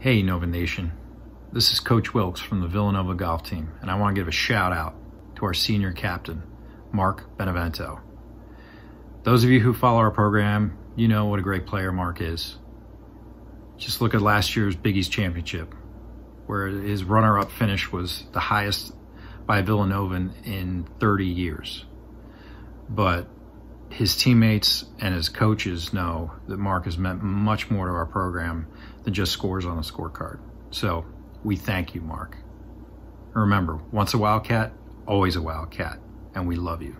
Hey, Nova Nation. This is Coach Wilkes from the Villanova golf team, and I want to give a shout out to our senior captain, Mark Benevento. Those of you who follow our program, you know what a great player Mark is. Just look at last year's Big East Championship, where his runner up finish was the highest by a Villanovan in 30 years. But his teammates and his coaches know that Mark has meant much more to our program than just scores on a scorecard. So we thank you, Mark. Remember, once a Wildcat, always a Wildcat, and we love you.